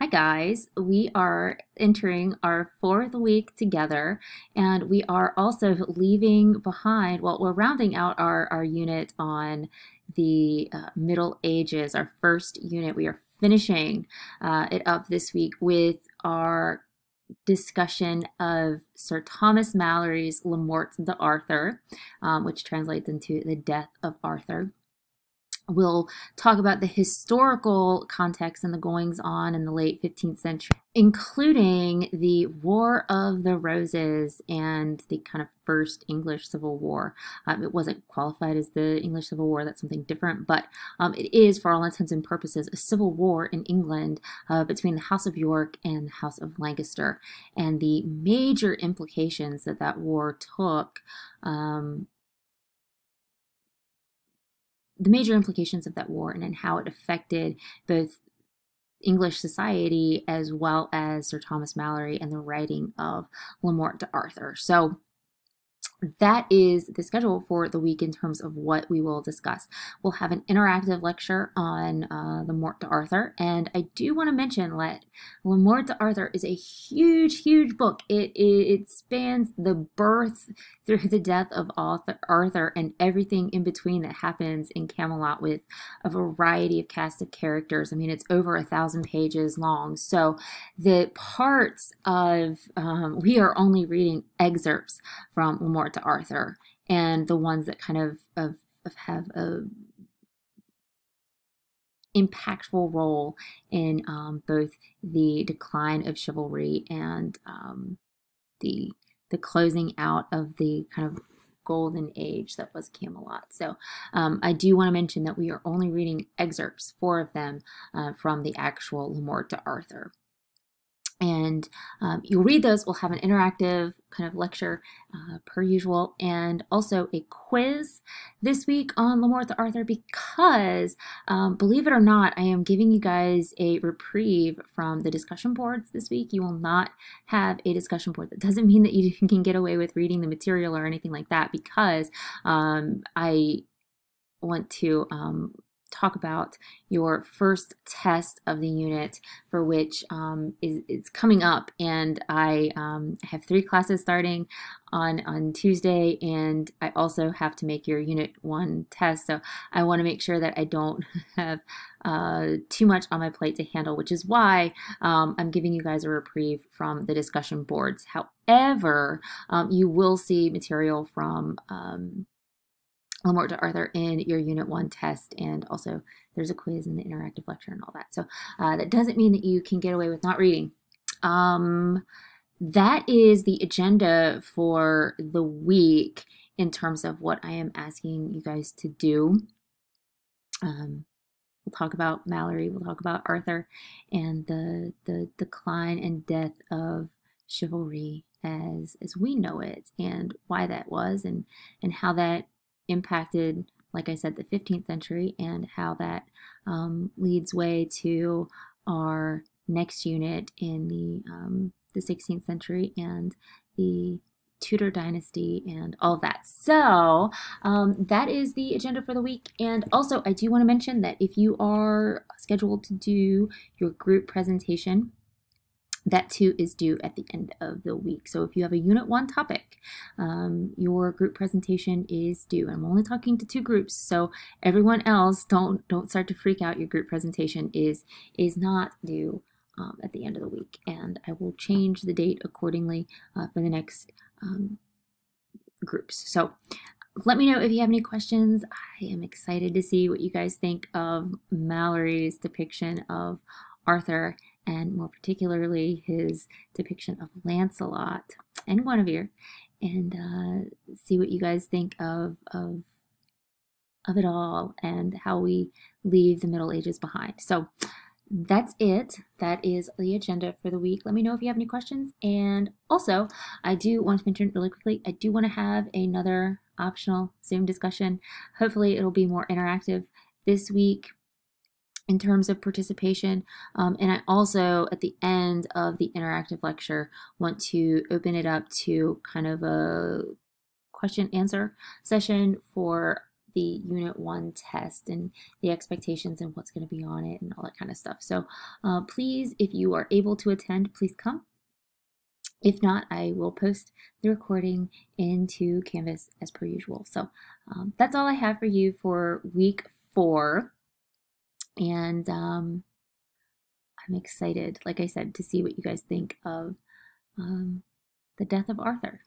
Hi guys, we are entering our fourth week together and we are also leaving behind, well, we're rounding out our, our unit on the uh, Middle Ages, our first unit. We are finishing uh, it up this week with our discussion of Sir Thomas Malory's Le Morte d'Arthur, um, which translates into the death of Arthur. We'll talk about the historical context and the goings on in the late 15th century, including the War of the Roses and the kind of first English Civil War. Um, it wasn't qualified as the English Civil War, that's something different, but um, it is, for all intents and purposes, a civil war in England uh, between the House of York and the House of Lancaster. And the major implications that that war took. Um, the major implications of that war and, and how it affected both English society as well as Sir Thomas Malory and the writing of Le Morte d'Arthur. So that is the schedule for the week in terms of what we will discuss. We'll have an interactive lecture on uh, the Morte d'Arthur, and I do want to mention that Le Morte d'Arthur is a huge, huge book. It, it, it spans the birth through the death of Arthur and everything in between that happens in Camelot with a variety of cast of characters. I mean, it's over a thousand pages long. So the parts of um, we are only reading excerpts from Le Morte d'Arthur and the ones that kind of, of, of have a impactful role in um, both the decline of chivalry and um, the the closing out of the kind of golden age that was Camelot. So um, I do want to mention that we are only reading excerpts, four of them, uh, from the actual Le Morte d'Arthur and um, you'll read those. We'll have an interactive kind of lecture uh, per usual, and also a quiz this week on Le Morte d'Arthur because, um, believe it or not, I am giving you guys a reprieve from the discussion boards this week. You will not have a discussion board. That doesn't mean that you can get away with reading the material or anything like that because um, I want to um, talk about your first test of the unit for which um, is, is coming up. And I um, have three classes starting on on Tuesday and I also have to make your unit one test. So I want to make sure that I don't have uh, too much on my plate to handle which is why um, I'm giving you guys a reprieve from the discussion boards. However um, you will see material from um, Le Morte d'Arthur in your Unit 1 test, and also there's a quiz and the interactive lecture and all that. So uh, that doesn't mean that you can get away with not reading. Um, that is the agenda for the week in terms of what I am asking you guys to do. Um, we'll talk about Malory, we'll talk about Arthur, and the the decline and death of chivalry as as we know it, and why that was, and and how that impacted, like I said, the 15th century and how that um, leads way to our next unit in the, um, the 16th century and the Tudor dynasty and all that. So um, that is the agenda for the week. And also, I do want to mention that if you are scheduled to do your group presentation that too is due at the end of the week. So if you have a Unit 1 topic, um, your group presentation is due. I'm only talking to two groups, so everyone else, don't don't start to freak out. Your group presentation is is not due um, at the end of the week, and I will change the date accordingly uh, for the next um, groups. So let me know if you have any questions. I am excited to see what you guys think of Malory's depiction of Arthur and more particularly his depiction of Lancelot and Guinevere, and uh, see what you guys think of, of of it all and how we leave the Middle Ages behind. So that's it. That is the agenda for the week. Let me know if you have any questions. And also, I do want to mention really quickly, I do want to have another optional Zoom discussion. Hopefully, it'll be more interactive this week in terms of participation. Um, and I also, at the end of the interactive lecture, want to open it up to kind of a question answer session for the Unit 1 test and the expectations and what's going to be on it and all that kind of stuff. So uh, please, if you are able to attend, please come. If not, I will post the recording into Canvas as per usual. So um, that's all I have for you for week four. And um, I'm excited, like I said, to see what you guys think of um, the death of Arthur.